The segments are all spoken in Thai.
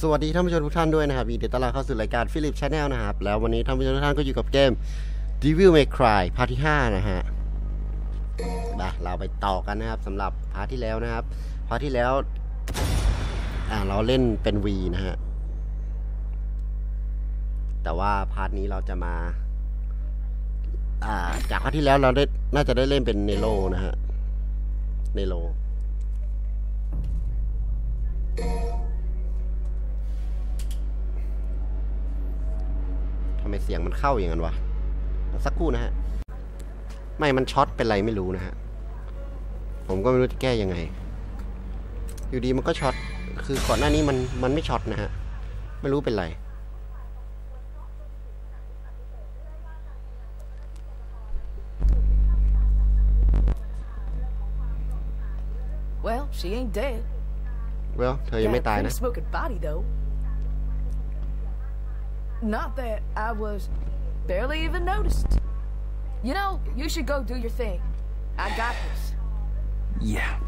สวัสดีท่านผู้ชมทุกท่านด้วยนะครับยินดีต้อนรับเข้าสู่รายการ Philip Channel นะครับ แล้ววันนี้ท่านผู้ชมทุกท่านก็อยู่กับเกม Devil May Cry part ที่ 5 นะฮะไปเราไปต่อกันนะครับสำหรับ part ที่แล้วนะครับ part ที่แล้วอ่าเราเล่นเป็น V นะฮะ แต่ว่า part นี้เราจะมา อ่าจาก part ที่แล้วเราได้น่าจะได้เล่นเป็น Nero นะฮะ เนโร สียงมันเข้าอย่างนั้นวะสักครู่นะฮะ ไม่มันช็อตเป็นไรไม่รู้นะฮะ ผมก็ไม่รู้จะแก้ยังไง อยู่ดีมันก็ช็อต คือก่อนหน้านี้มันมันไม่ช็อตนะฮะ ไม่รู้เป็นไร Well, she ain't dead. เวลเธอยัง Got ไม่ a ตาย pretty นะ smoking body though. Not that I was barely even noticed. You know, you should go do your thing. I got this. Yeah.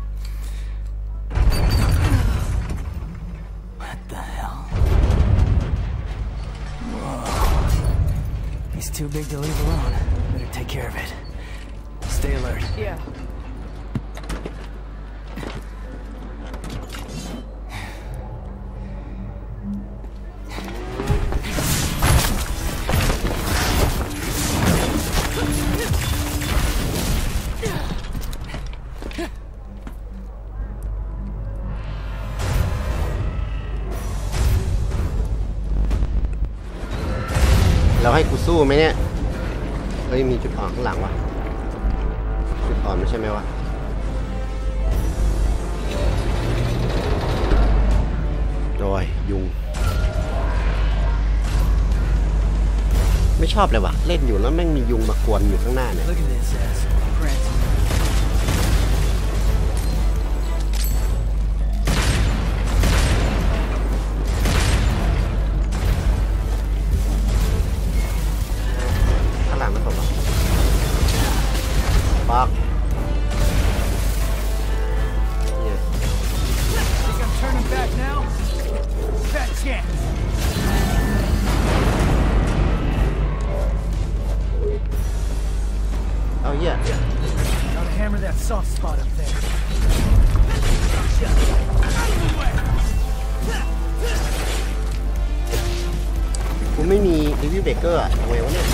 What the hell? Whoa. He's too big to leave alone. Better take care of it. Stay alert. Yeah. สู้ไหมเนี่ย เฮ้ย มีจุดอ่อนข้างหลังวะจุดอ่อนไม่ใช่ไหมวะโดยยุง ไม่ชอบเลยวะเล่นอยู่แล้วแม่งมียุงมากวนอยู่ข้างหน้าเนี่ย กูไม่มี Devil Breaker อะทำไงวะเนี่ย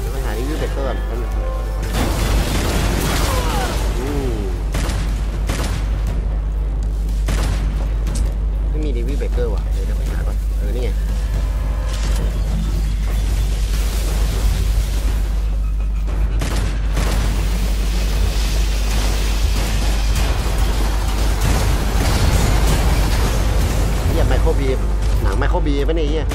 เดี๋ยวไปหา Devil Breaker ก่อนแป๊บนึงอืมไม่มี Devil Breaker ว่ะเดี๋ยวเดี๋ยวไปหาก่อน เออ นี่ไงเหี้ยไมโครบี หนังไมเครบีปะเนี่ย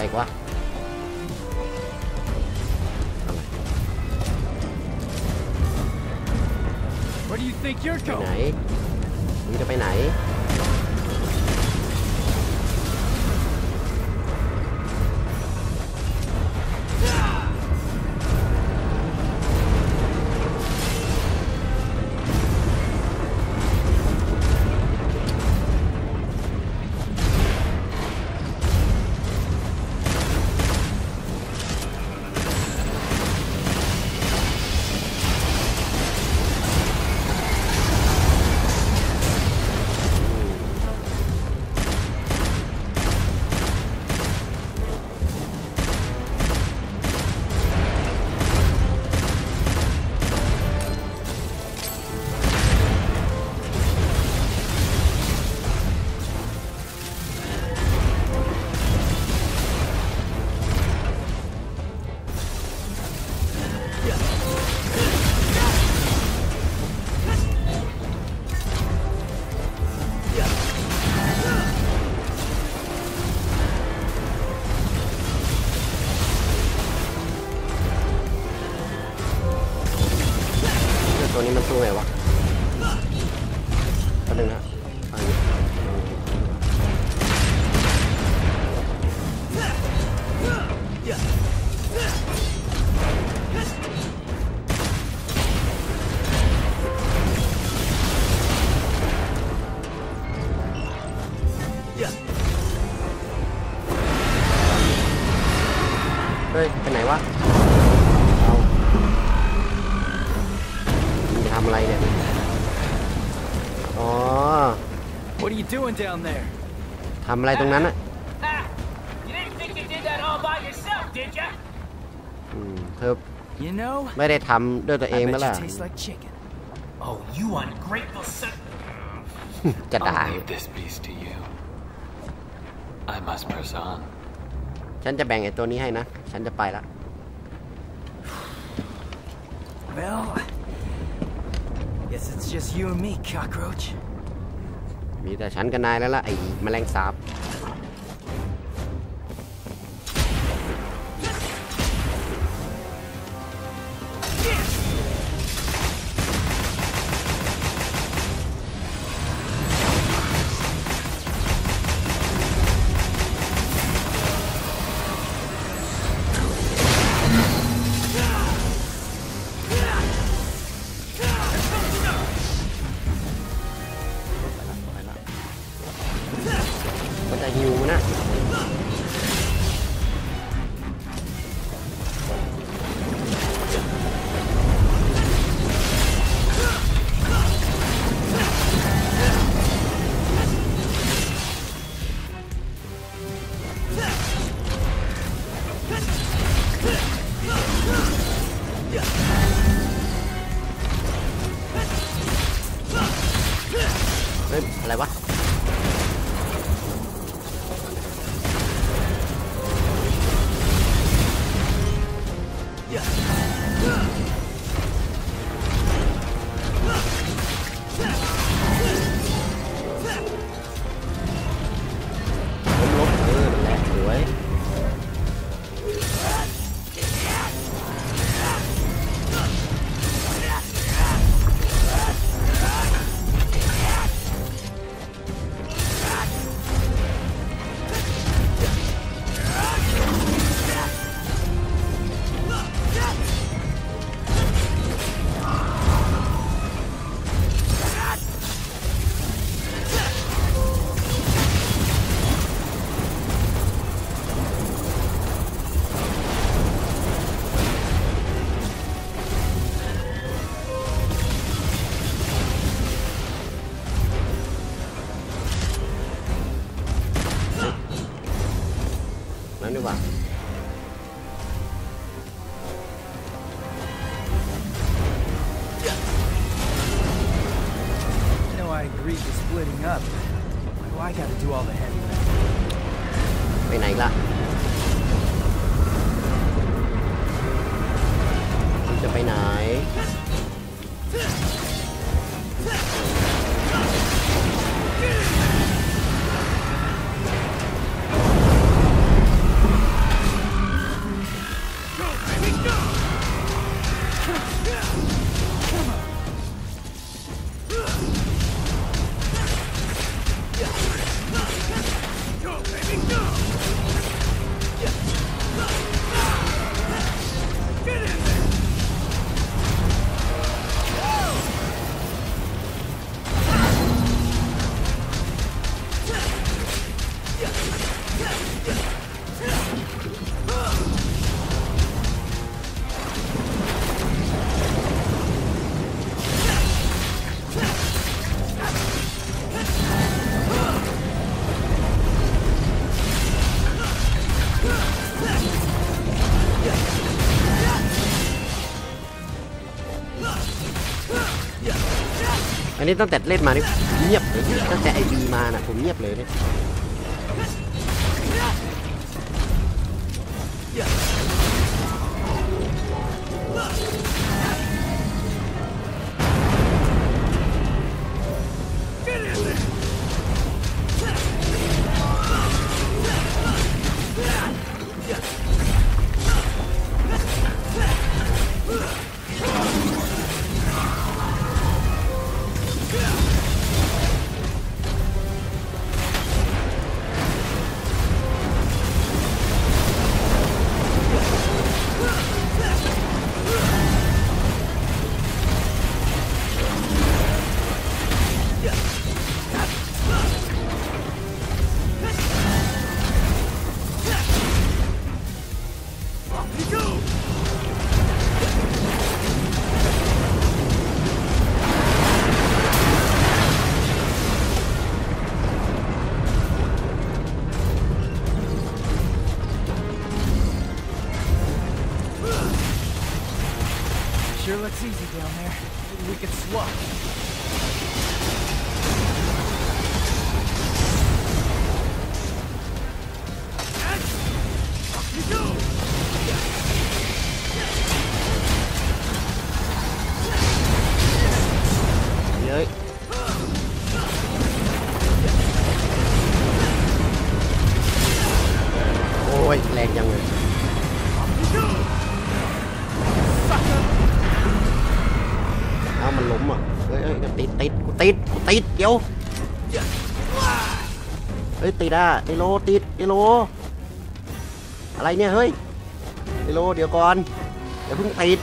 อะไรอีกวะ Where do you think you're ไปไหน going? มึงจะไปไหน หนึ่งฮะเฮ้ยไปไหนวะเอาทำอะไรเนี่ย อ๋อ What are you doing down there? ทำอะไรตรงนั้นอะ Ah, you didn't think you did that all by yourself, did ya? อืมเธอ You know, ไม่ได้ทำด้วยตัวเอง I ไหม bet ล่ะ you taste like chicken. Oh, you ungrateful son. จะด่า I'll leave this beast to you. I must press on. ฉันจะแบ่งไอ้ตัวนี้ให้นะ ฉันจะไปละ Well, guess it's just you and me, cockroach. มีแต่ฉันกับนายแล้วล่ะไอ้แมลงสาบ อะไรวะ I gotta do all the heavy lifting? ไปไหนละคุณจะไปไหน นนี้ตั้งแต่เล่นมานี่เงียบเลยตั้งแต่ไอบีมาน่ะผมเงียบเลยเนี่ย looks easy down there. Maybe we could swap. เามันล้มอะเฮ้ยเฮ้ยติดติดกูติดกูติดเดี๋ยวเฮ้ยติดอะไอโลติดไอโล อะไรเนี่ยเฮ้ยไอโลเดี๋ยวก่อนเดี๋ยวเพิ่งติด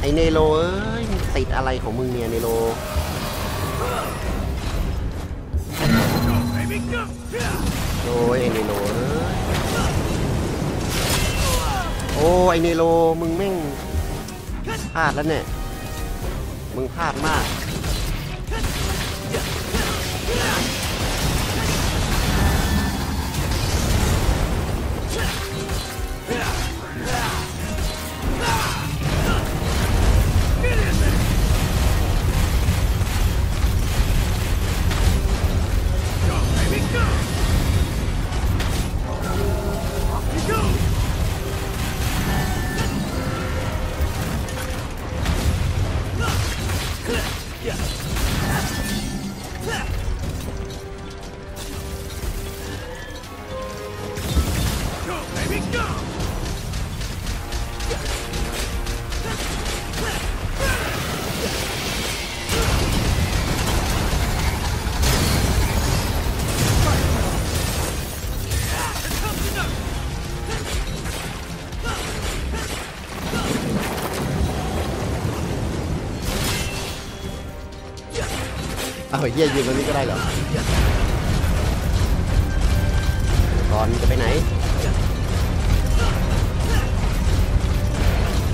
ไอเนโลเอ้ยติดอะไรของมึงเนี่ยเนโลโอ้ยไอเนโลเอ้ยโอ้ไอเนโลมึงแม่งพลาดแล้วเนี่ย มึงพลาดมาก เอาเฮียยืนตรงนี้ก็ได้เหรอก่อนจะไปไหน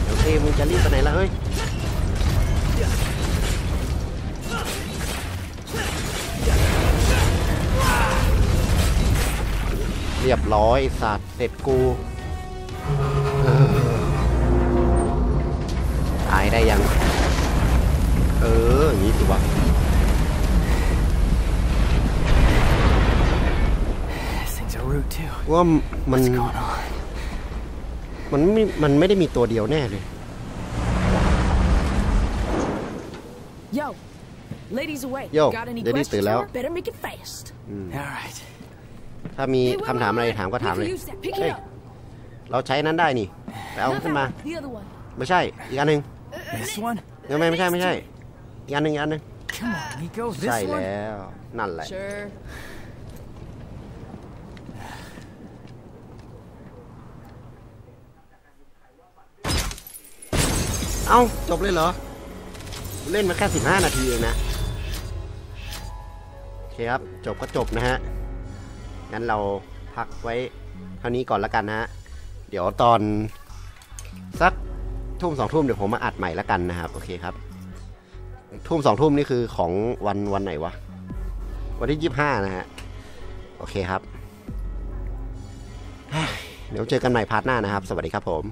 โอเคมึงจะรีบไปไหนละเฮ้ยเรียบร้อยสัตว์เสร็จกูตายได้ยัง เอออย่างนี้สิวะ ว่ามัน What's going on? มันไม่มันไม่ได้มีตัวเดียวแน่เลย Yo, ladies away. Yo, Got any ladies questions? ตื่นแล้ว for her? Better make it fast. All right. ถ้ามี Hey, wait, คำถามอะไร wait, ถามก็ wait. ถาม We เลย can use that. Pick เฮ้ย it up. เราใช้นั้นได้นี่ไปเอา Not ขึ้น that มา one, The other one. ไม่ใช่ อีกอันหนึ่ง This one? ยังไม่ไม่ใช่ไม่ใช่ อีกอันหนึ่งอีกอันหนึ่ง Come on, Nico. ใช่ This one? แล้ว นั่นแหละ เอ้า จบเลยเหรอ เล่นมาแค่ 15 นาทีเองนะ โอเคครับ จบก็จบนะฮะ งั้นเราพักไว้เท่านี้ก่อนละกันนะฮะ เดี๋ยวตอน สักทุ่มสองทุ่มเดี๋ยวผมมาอัดใหม่ละกันนะครับ โอเคครับ ทุ่มสองทุ่มนี่คือของวันวันไหนวะ วันที่ยี่ห้านะฮะ โอเคครับ เดี๋ยวเจอกันใหม่พาร์ทหน้านะครับ สวัสดีครับผม